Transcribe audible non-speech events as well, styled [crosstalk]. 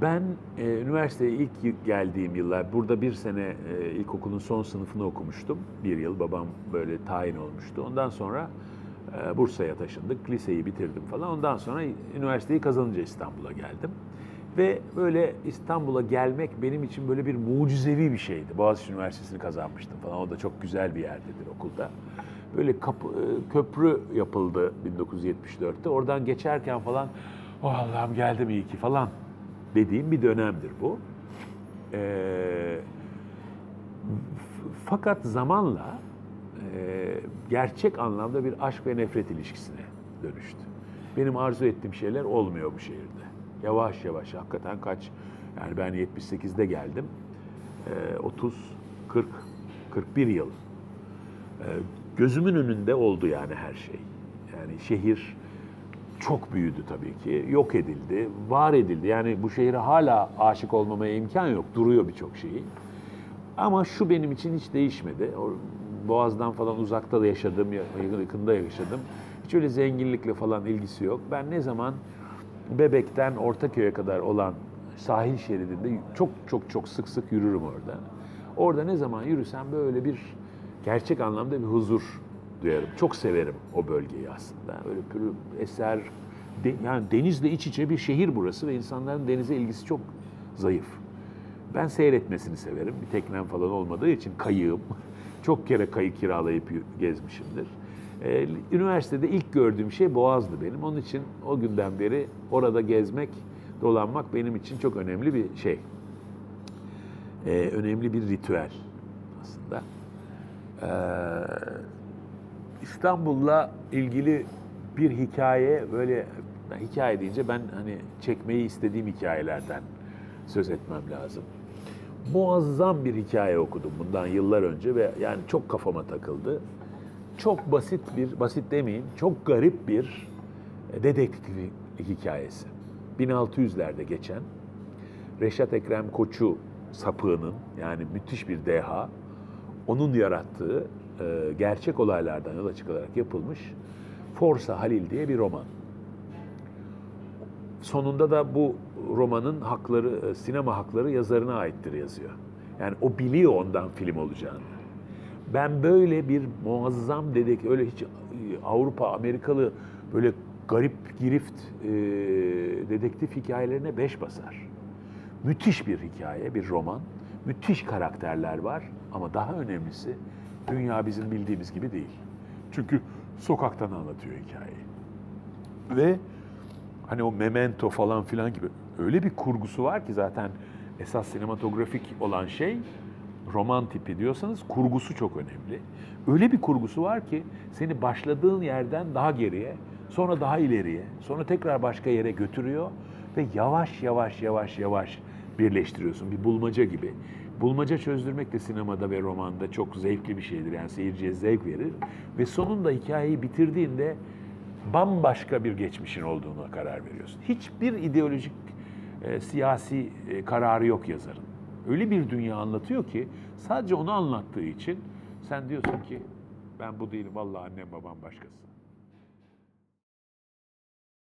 Ben e, üniversiteye ilk geldiğim yıllar, burada bir sene e, ilkokulun son sınıfını okumuştum. Bir yıl babam böyle tayin olmuştu. Ondan sonra e, Bursa'ya taşındık, liseyi bitirdim falan. Ondan sonra üniversiteyi kazanınca İstanbul'a geldim. Ve böyle İstanbul'a gelmek benim için böyle bir mucizevi bir şeydi. Boğaziçi Üniversitesi'ni kazanmıştım falan. O da çok güzel bir yerdedir okulda. Böyle kapı, e, köprü yapıldı 1974'te. Oradan geçerken falan, oh Allah'ım geldim iyi ki falan dediğim bir dönemdir bu. Ee, fakat zamanla e, gerçek anlamda bir aşk ve nefret ilişkisine dönüştü. Benim arzu ettiğim şeyler olmuyor bu şehirde. Yavaş yavaş hakikaten kaç, yani ben 78'de geldim. E, 30, 40, 41 yıl. E, gözümün önünde oldu yani her şey. Yani şehir çok büyüdü tabii ki. Yok edildi, var edildi. Yani bu şehre hala aşık olmamaya imkan yok. Duruyor birçok şeyi. Ama şu benim için hiç değişmedi. Boğaz'dan falan uzakta da yaşadım, yakında yaşadım. Hiç öyle zenginlikle falan ilgisi yok. Ben ne zaman Bebek'ten Ortaköy'e kadar olan sahil şeridinde çok çok çok sık sık yürürüm orada. Orada ne zaman yürüsem böyle bir gerçek anlamda bir huzur duyarım. Çok severim o bölgeyi aslında. Öyle pürü eser, de, yani denizle iç içe bir şehir burası ve insanların denize ilgisi çok zayıf. Ben seyretmesini severim. Bir teknem falan olmadığı için kayığım. [laughs] Çok kere kayık kiralayıp gezmişimdir. Ee, üniversitede ilk gördüğüm şey Boğaz'dı benim. Onun için o günden beri orada gezmek, dolanmak benim için çok önemli bir şey. Ee, önemli bir ritüel aslında. Ee, İstanbul'la ilgili bir hikaye böyle hikaye deyince ben hani çekmeyi istediğim hikayelerden söz etmem lazım. Muazzam bir hikaye okudum bundan yıllar önce ve yani çok kafama takıldı. Çok basit bir, basit demeyeyim, çok garip bir dedektif hikayesi. 1600'lerde geçen Reşat Ekrem Koçu sapığının yani müthiş bir deha, onun yarattığı e, gerçek olaylardan yola çıkılarak yapılmış Forsa Halil diye bir roman. Sonunda da bu romanın hakları, e, sinema hakları yazarına aittir yazıyor. Yani o biliyor ondan film olacağını. Ben böyle bir muazzam dedik, öyle hiç e, Avrupa, Amerikalı böyle garip girift e, dedektif hikayelerine beş basar. Müthiş bir hikaye, bir roman. Müthiş karakterler var ama daha önemlisi dünya bizim bildiğimiz gibi değil. Çünkü sokaktan anlatıyor hikayeyi. Ve hani o memento falan filan gibi öyle bir kurgusu var ki zaten esas sinematografik olan şey roman tipi diyorsanız kurgusu çok önemli. Öyle bir kurgusu var ki seni başladığın yerden daha geriye, sonra daha ileriye, sonra tekrar başka yere götürüyor ve yavaş yavaş yavaş yavaş birleştiriyorsun bir bulmaca gibi. Bulmaca çözdürmek de sinemada ve romanda çok zevkli bir şeydir. Yani seyirciye zevk verir. Ve sonunda hikayeyi bitirdiğinde bambaşka bir geçmişin olduğuna karar veriyorsun. Hiçbir ideolojik, e, siyasi e, kararı yok yazarın. Öyle bir dünya anlatıyor ki sadece onu anlattığı için sen diyorsun ki ben bu değilim vallahi annem babam başkası.